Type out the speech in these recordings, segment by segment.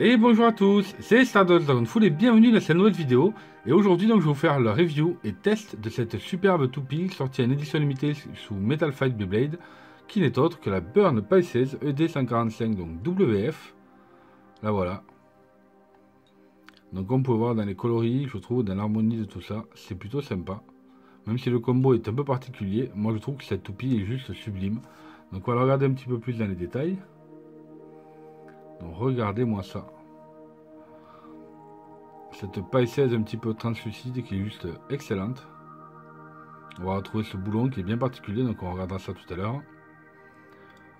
Et bonjour à tous, c'est Stardust Dragonful et bienvenue dans cette nouvelle vidéo. Et aujourd'hui donc je vais vous faire le review et test de cette superbe toupie sortie en édition limitée sous Metal Fight Beyblade, qui n'est autre que la Burn Pisces ED145 donc WF. Là voilà. Donc on peut voir dans les coloris, je trouve, dans l'harmonie de tout ça, c'est plutôt sympa. Même si le combo est un peu particulier, moi je trouve que cette toupie est juste sublime. Donc on va regarder un petit peu plus dans les détails. Donc regardez-moi ça. Cette 16 un petit peu translucide qui est juste excellente. On va retrouver ce boulon qui est bien particulier, donc on regardera ça tout à l'heure.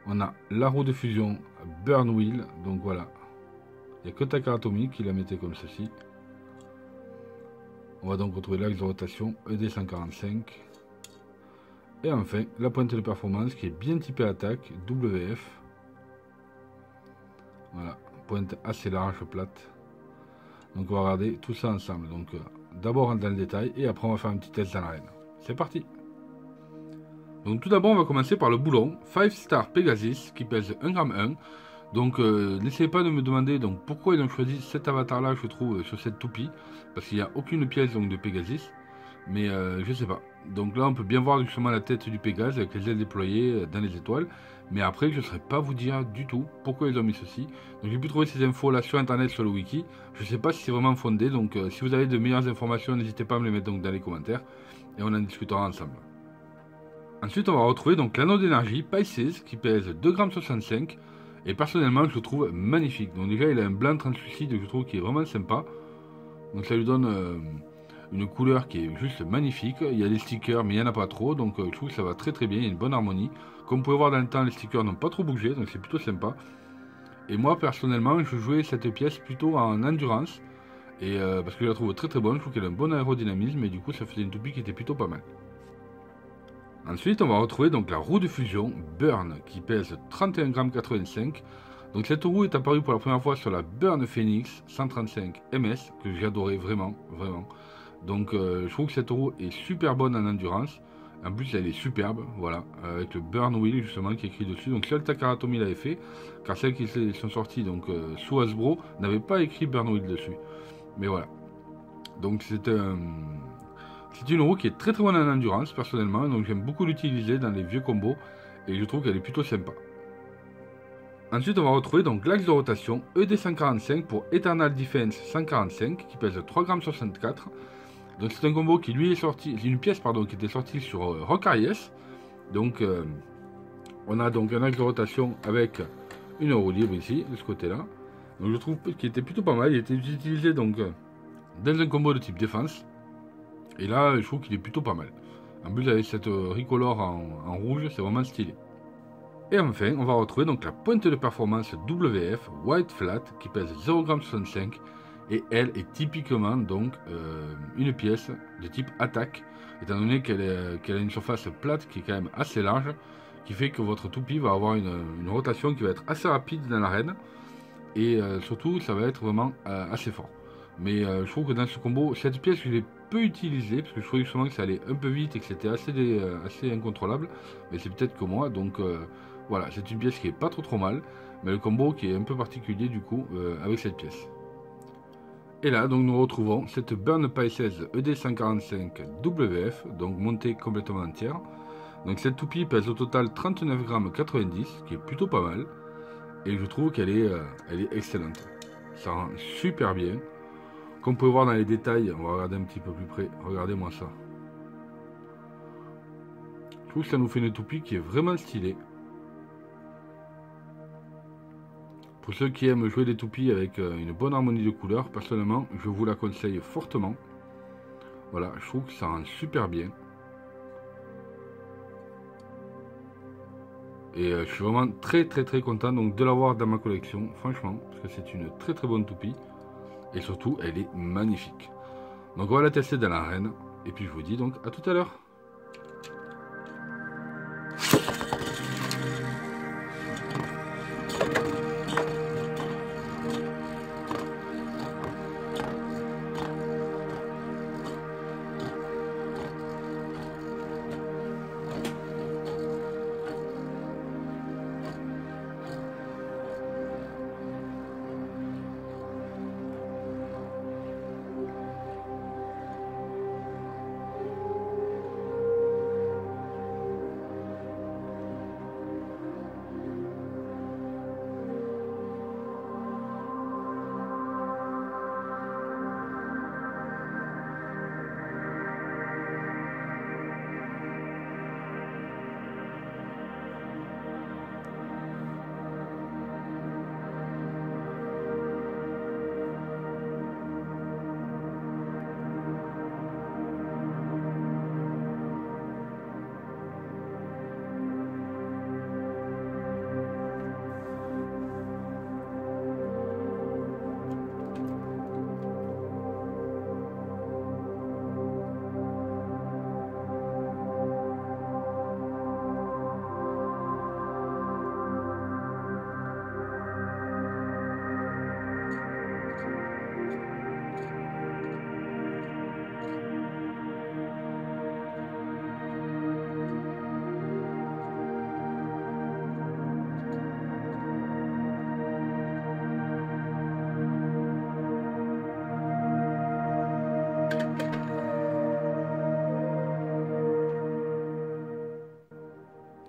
On a la roue de fusion Burn Wheel, donc voilà. Il n'y a que Takaratomi qui la mettait comme ceci. On va donc retrouver l'axe de rotation ED145. Et enfin, la pointe de performance qui est bien typée attaque WF. Voilà, pointe assez large, plate. Donc on va regarder tout ça ensemble. Donc euh, d'abord dans le détail et après on va faire un petit test dans l'arène. C'est parti Donc tout d'abord on va commencer par le boulon 5 Star Pegasus qui pèse 1 g 1 donc euh, n'essayez pas de me demander donc pourquoi ils ont choisi cet avatar là je trouve sur cette toupie parce qu'il n'y a aucune pièce donc de Pegasus mais euh, je sais pas donc là on peut bien voir justement la tête du Pégase avec les ailes déployées dans les étoiles mais après, je ne saurais pas vous dire du tout pourquoi ils ont mis ceci. Donc j'ai pu trouver ces infos là sur internet, sur le wiki. Je ne sais pas si c'est vraiment fondé. Donc euh, si vous avez de meilleures informations, n'hésitez pas à me les mettre donc dans les commentaires. Et on en discutera ensemble. Ensuite, on va retrouver donc l'anneau d'énergie Pisces qui pèse 2,65 g. Et personnellement, je le trouve magnifique. Donc déjà, il a un blanc translucide, je trouve qui est vraiment sympa. Donc ça lui donne euh, une couleur qui est juste magnifique. Il y a des stickers, mais il n'y en a pas trop. Donc euh, je trouve que ça va très très bien. Il y a une bonne harmonie. Comme vous pouvez voir dans le temps, les stickers n'ont pas trop bougé, donc c'est plutôt sympa. Et moi, personnellement, je jouais cette pièce plutôt en endurance. Et euh, parce que je la trouve très très bonne, je trouve qu'elle a un bon aérodynamisme et du coup ça faisait une toupie qui était plutôt pas mal. Ensuite, on va retrouver donc la roue de fusion Burn qui pèse 31,85 g. Donc cette roue est apparue pour la première fois sur la Burn Phoenix 135 MS que adoré vraiment, vraiment. Donc euh, je trouve que cette roue est super bonne en endurance. En plus, elle est superbe, voilà, avec le Burn Wheel justement qui est écrit dessus. Donc, seul Takaratomi l'avait fait, car celles qui sont sorties donc euh, sous Hasbro n'avaient pas écrit Burn Wheel dessus. Mais voilà. Donc, c'est un. C'est une roue qui est très très bonne en endurance personnellement, donc j'aime beaucoup l'utiliser dans les vieux combos et je trouve qu'elle est plutôt sympa. Ensuite, on va retrouver donc l'axe de rotation ED145 pour Eternal Defense 145 qui pèse 3,64 g donc c'est un combo qui lui est sorti, une pièce pardon qui était sortie sur euh, Rock Donc euh, on a donc un axe de rotation avec une roue libre ici, de ce côté-là. Donc je trouve qu'il était plutôt pas mal. Il était utilisé donc euh, dans un combo de type défense. Et là, je trouve qu'il est plutôt pas mal. En plus avec cette ricolore en, rouge, c'est vraiment stylé. Et enfin, on va retrouver donc la pointe de performance WF White Flat qui pèse 0,65 g et elle est typiquement donc euh, une pièce de type attaque, étant donné qu'elle a une surface plate qui est quand même assez large, qui fait que votre toupie va avoir une, rotation qui va être assez rapide dans l'arène, et euh, surtout ça va être vraiment euh, assez fort. Mais je trouve que dans ce combo, cette pièce je l'ai peu utilisée, parce que je trouvais justement que ça allait un peu vite et que c'était assez, assez incontrôlable, mais c'est peut-être que moi, donc voilà, c'est une pièce qui est pas trop trop mal, mais le combo qui est un peu particulier du coup avec cette pièce. Et là, donc, nous retrouvons cette Burn Pisces ED145 WF, donc montée complètement entière. Donc cette toupie pèse au total 39 grammes 90, qui est plutôt pas mal. Et je trouve qu'elle est, euh, elle est excellente. Ça rend super bien. Comme vous pouvez voir dans les détails, on va regarder un petit peu plus près. Regardez-moi ça. Je trouve que ça nous fait une toupie qui est vraiment stylée. Pour ceux qui aiment jouer des toupies avec euh, une bonne harmonie de couleurs, personnellement, je vous la conseille fortement. Voilà, je trouve que ça rend super bien. Et euh, je suis vraiment très très très content donc, de l'avoir dans ma collection, franchement, parce que c'est une très très bonne toupie. Et surtout, elle est magnifique. Donc on va la tester dans l'arène. Et puis je vous dis donc à tout à l'heure.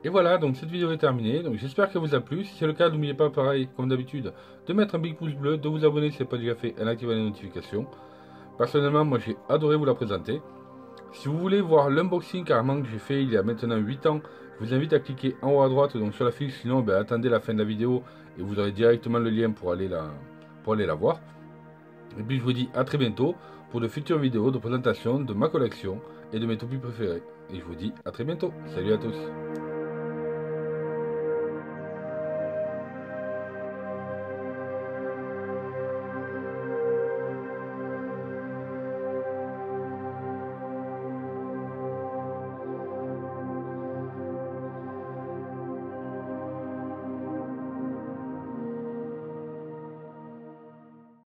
Et voilà, donc cette vidéo est terminée. Donc j'espère qu'elle vous a plu. Si c'est le cas, n'oubliez pas, pareil, comme d'habitude, de mettre un big pouce bleu, de vous abonner si ce n'est pas déjà fait et d'activer les notifications. Personnellement, moi j'ai adoré vous la présenter. Si vous voulez voir l'unboxing carrément que j'ai fait il y a maintenant 8 ans, je vous invite à cliquer en haut à droite donc sur la fiche. Sinon, ben, attendez la fin de la vidéo et vous aurez directement le lien pour aller la, pour aller la voir. Et puis je vous dis à très bientôt pour de futures vidéos de présentation de ma collection et de mes topics préférés. Et je vous dis à très bientôt. Salut à tous.